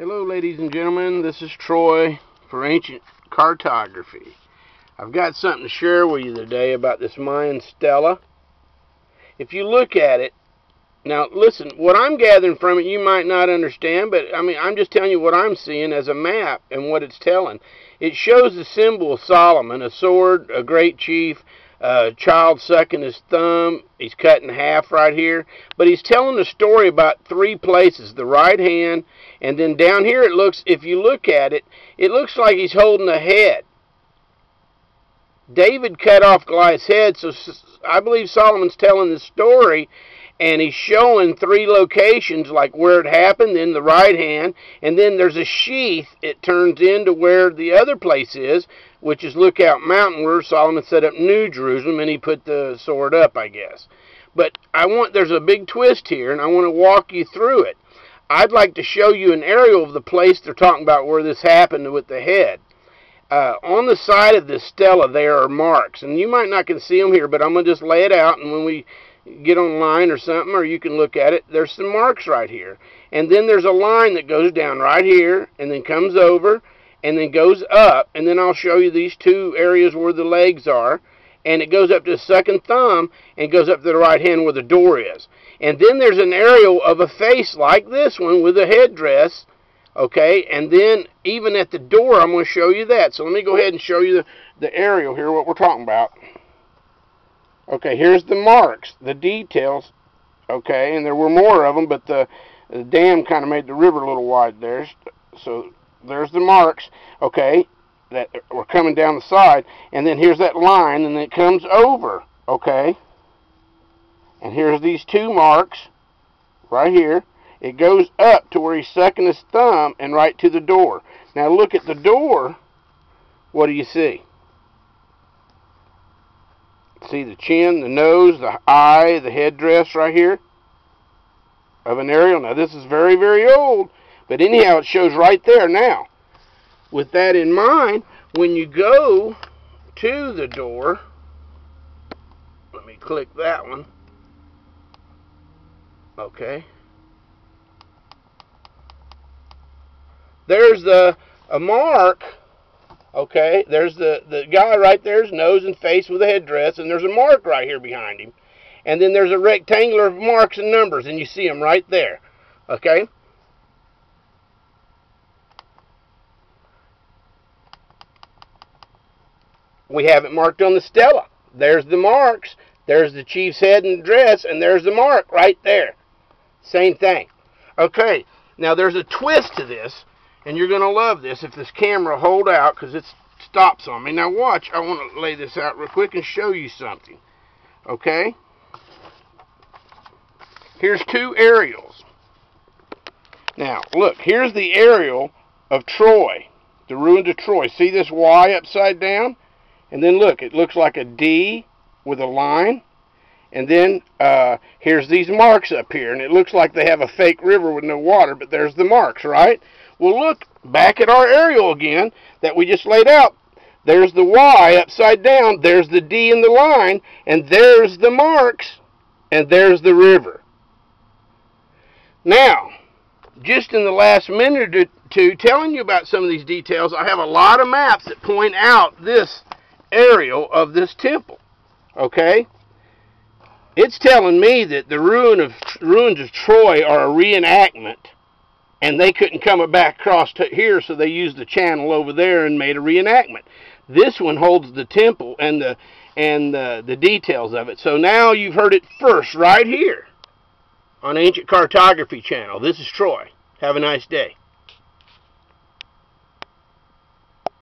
Hello ladies and gentlemen, this is Troy for Ancient Cartography. I've got something to share with you today about this Mayan stela. If you look at it, now listen, what I'm gathering from it you might not understand, but I mean I'm just telling you what I'm seeing as a map and what it's telling. It shows the symbol of Solomon, a sword, a great chief, uh, child sucking his thumb. He's cut in half right here. But he's telling a story about three places. The right hand, and then down here it looks, if you look at it, it looks like he's holding a head. David cut off Goliath's head, so I believe Solomon's telling the story and he's showing three locations like where it happened in the right hand and then there's a sheath it turns into where the other place is which is lookout mountain where solomon set up new jerusalem and he put the sword up i guess. But i want there's a big twist here and i want to walk you through it. I'd like to show you an aerial of the place they're talking about where this happened with the head. Uh, on the side of this stela there are marks and you might not can see them here but i'm going to just lay it out and when we get online or something, or you can look at it. There's some marks right here. And then there's a line that goes down right here and then comes over and then goes up. And then I'll show you these two areas where the legs are. And it goes up to the second thumb and goes up to the right hand where the door is. And then there's an aerial of a face like this one with a headdress. Okay, and then even at the door, I'm going to show you that. So let me go ahead and show you the, the aerial here, what we're talking about. Okay, here's the marks, the details. Okay, and there were more of them, but the, the dam kind of made the river a little wide there. So there's the marks. Okay, that were coming down the side, and then here's that line, and it comes over. Okay, and here's these two marks right here. It goes up to where he's sucking his thumb and right to the door. Now look at the door. What do you see? See the chin, the nose, the eye, the headdress right here of an aerial. Now this is very, very old, but anyhow it shows right there now. With that in mind, when you go to the door, let me click that one. Okay. There's the a mark Okay, there's the, the guy right there's nose and face with a headdress, and there's a mark right here behind him. And then there's a rectangular of marks and numbers, and you see them right there. Okay? We have it marked on the stela. There's the marks. There's the chief's head and dress, and there's the mark right there. Same thing. Okay, now there's a twist to this and you're going to love this if this camera hold out because it stops on me. Now watch, I want to lay this out real quick and show you something. Okay? Here's two aerials. Now, look, here's the aerial of Troy, the ruins of Troy. See this Y upside down? And then look, it looks like a D with a line. And then uh, here's these marks up here, and it looks like they have a fake river with no water, but there's the marks, right? Well, look back at our aerial again that we just laid out. There's the Y upside down. There's the D in the line. And there's the marks. And there's the river. Now, just in the last minute or two, telling you about some of these details, I have a lot of maps that point out this aerial of this temple. Okay? It's telling me that the ruin of, ruins of Troy are a reenactment and they couldn't come back across to here, so they used the channel over there and made a reenactment. This one holds the temple and the and the, the details of it. So now you've heard it first right here on Ancient Cartography Channel. This is Troy. Have a nice day.